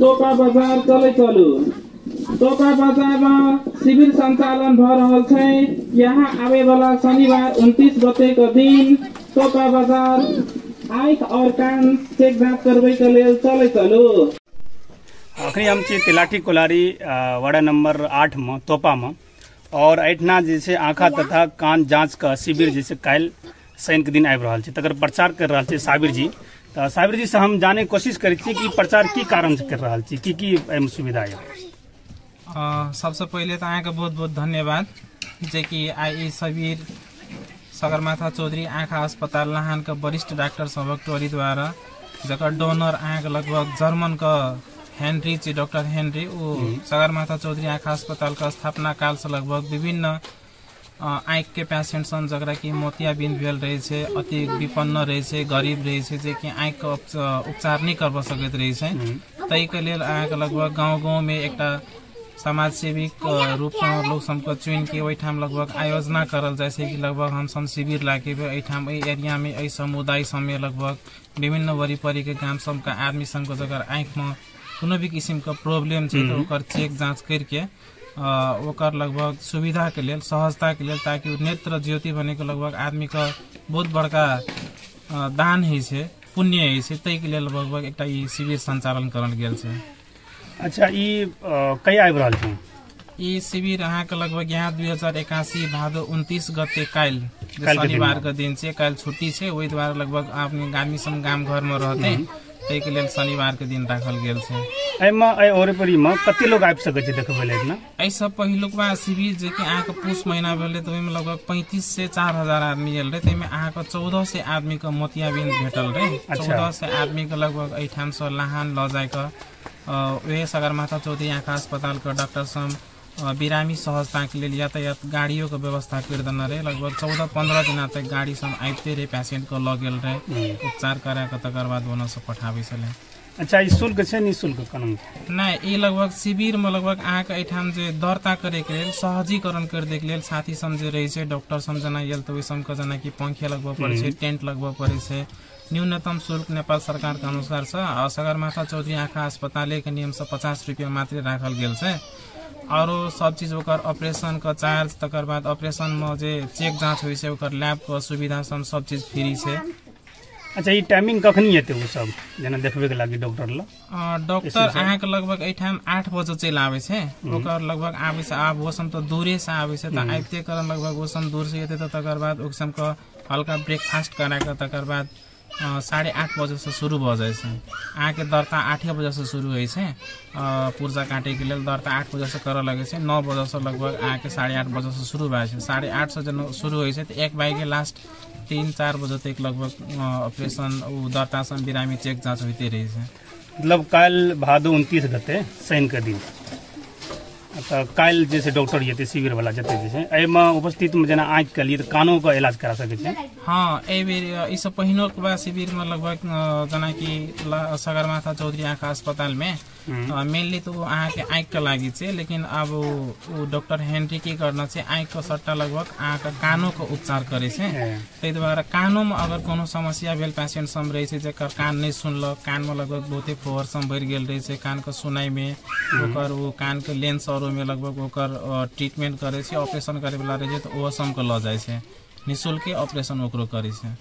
तोपा बजार चलै चलू। तोपा बजारमा शिविर सञ्चालन भ यहाँ आवे वाला शनिबार उन्तीस गतेको दिन तोपा बजार आँख और कान चेक जाँच करबैके लेल चलै चलू। अखनी हम छी तिलाठी कोलारी वार्ड नंबर आठ में, तोपा में। और एहिठिना जे छै, आँखा तथा कान जाँच का शिविर जे छै, काल्हि शनि के दिन आबि रहल छै। तकर प्रचार कर रहल छै साबिर जी। साबिर जी से हम जाने के कोशिश करै छियै कि प्रचार की कारण से कर रहल छी। की की एहिमे सुविधा यऽ? सबसे पहिले तऽ अहाँके बहुत बहुत धन्यवाद। जे कि आइ ई शिविर सगरमाथा चौधरी आँखा अस्पताल लाहानका वरिष्ठ डाक्टर सभक टोलीद्वारा जकर डोनर अहाँके लगभग जर्मनका हेनरी चाहिँ डॉक्टर हेनरी ओ सगरमाथा चौधरी आँखा अस्पतालका स्थापना काल से लगभग विभिन्न आँखि के पेशेंट सन जकरा कि मोतियाबिंद भेल रहै छै अति विपन्न रहै छै गरीब रहै छै कि आँखिके उपच- उपचार नहि करबऽ सकैत रहै छै ताहिके लेल अहाँके लगभग गाँव गाँवमे एकटा समाज सेविक रूपसँ लोक सबके चुनि के ओहिठाम लगभग आयोजना करल जाइ छै कि लगभग हमसब शिविर लागेबै एहिठाम एहि एरियामे एहि समुदाय सबमे लगभग विभिन्न वरिपरिके गाम सबका आदमी सबके जकर आँखिमे कोनो भी किसिमके प्रॉब्लम छै तऽ ओकर चेक जाँच करिके ओकर लगभग सुविधाके लेल सहजताके लेल ताकि नेत्र ज्योति भनेको लगभग आदमीके बहुत बड़का दान होइ छै पुण्य होइ छै ताहिके लेल लगभग एकटा ई शिविर सञ्चालन करल गेल छै। अच्छा ई कहिया आबि रहल छै? ई शिविर अहाँके लगभग यहाँ दुई हजार एकासी भादो उन्तीस गते काल्हि शनिबारके दिन छै काल्हि छुट्टी छै ओहि दुआरे लगभग आदमी सब गाम घरमे रहतै। ताहिके लेल शनिबारके दिन राखल गेल छै। एहिमे एहि ओरेपरीमे कते लोग आबि सकै छै देखबै लेल एहिठिना एहिसँ पहिलुकवा शिविर जे कि अहाँके पुष महीना भेलै तऽ ओहिमे लगभग पैंतीस से चार हजार आदमी आयल रहे ताहिमे अहाँके चौदह से आदमीके मोतियाबिंद भेटल रहे। चौदह से आदमीके लगभग एहिठामसँ लाहान लऽ जायके उहे सगरमाथा चौधरी आँखा अस्पतालके डॉक्टर अ, बिरामी सहजताके लेल यातायात गाड़ियोके व्यवस्था करि देने रहे। लगभग चौदह पंद्रह दिना तक गाड़ी सब आबिते रहे पेशेंटके लऽ गेल रहे। उपचार कराके तकर बाद ओनसँ पठाबै छलै। अच्छा ई शुल्क छै निःशुल्क कानून नहि ई लगभग शिविरमे लगभग अहाँके एहिठाम जे दर्ता करैके लेल सहजीकरण करि दैके लेल साथी सब जे रहै छै डॉक्टर सब जेना आयल तऽ ओहि सबके जेना कि पंखे लगबऽ पड़ै छै टेंट लगबऽ पड़ै छै। न्यूनतम शुल्क नेपाल सरकारके अनुसार छ आ सगरमाथा चौधरी आँखा अस्पतालेके नियमसँ पचास रुपियाँ मात्रै राखल गेल छै। आओरो सब चीज ओकर ऑपरेशनके चार्ज तकर बाद ऑपरेशनमे जे चेक जाँच होइ छै ओकर लैबके सुविधा सब सब चीज फ्री छै। अच्छा ई टाइमिंग कखनी हेतै ओ सब? जेना देखबैके लागि डॉक्टर लग। अ, डॉक्टर अहाँके लगभग एहिठाम आठ बजे चलि आबै छै। ओकर लगभग आबै छै आब ओ सब तऽ दूरे से आबै छै तऽ आबिते कर लगभग ओ सब दूर से एतै तऽ तकर बाद ओ सबके हल्का ब्रेकफास्ट कराके तकर बाद साढ़े आठ बजे से शुरू भऽ जाइ छै अहाँके दर्ता आठे बजे से शुरू होइ छै पुर्जा काटेके लेल दर्ता आठ बजे से करऽ लगै छै नौ बजे से लगभग अहाँके साढ़े आठ बजे से शुरू भए छै साढ़े आठ से जब शुरू होइ छै तऽ एक बाइके लास्ट तीन चार बजे तक लगभग ऑपरेशन उ दर्ता सब बिरामी चेक जाँच होइते रहै छै मतलब काल्हि भादो उनतीस गते शनिके दिन। तऽ काल्हि जे छै डॉक्टर जेतै शिविर वाला जते जे छै एहिमे उपस्थितमे जेना आँखिके लिए तऽ कानोके इलाज करा सकै छै? हाँ एहि बेर ईसँ पहिनोक बा शिविरमे लगभग जेनाकि सगरमाथा चौधरी आँखा अस्पतालमे। मेनली तऽ ओ अहाँके आँखिके लागि छै लेकिन अब ओ डॉक्टर हेनरी की करना छै आँखिके सट्टा लगभग अहाँके कानोके उपचार करै छै। ताहि दुआरे कानोमे अगर कोनो समस्या भेल पेशेंट सब रहै छै जेकर कान नहि सुनलक कानमे लगभग बहुते फोहर सब भरि गेल रहै छै कानके सुनाइमे ओकर ओ कानके लेंस औरोमे लगभग ओकर ट्रीटमेंट करै छै ऑपरेशन करैवला रहै छै तऽ ओहो सबके लऽ जाइ छै। निःशुल्के ऑपरेशन ओकरो करै छै।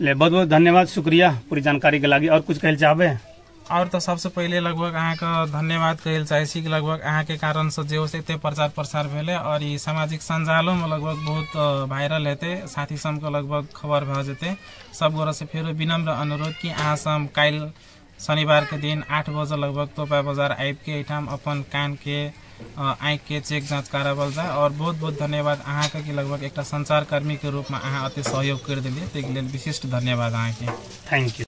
ले बहुत बहुत धन्यवाद शुक्रिया पूरी जानकारी के लागि। और कुछ कहल चाहबै? और तऽ सबसे पहिले लगभग अहाँके धन्यवाद कहल चाहै छी कि लगभग अहाँके कारणसँ जे होतै एते प्रचार प्रसार भेलै और ई सामाजिक सञ्जालोमे लगभग बहुत वायरल हेतै साथी सबके लगभग खबर भए जेतै। सब गोरेसँ फेरो विनम्र अनुरोध कि अहाँ सब काल्हि शनिबारके दिन आठ बजे लगभग तोपा बजार आबिके एहिठाम अपन कानके अ, आँखिके चेक जाँच कराओल जाय और बहुत बहुत धन्यवाद अहाँके कि लगभग एकटा संचार कर्मीके रूपमे अहाँ अते सहयोग करि देलियै ताहिके लेल विशिष्ट धन्यवाद अहाँके। Thank you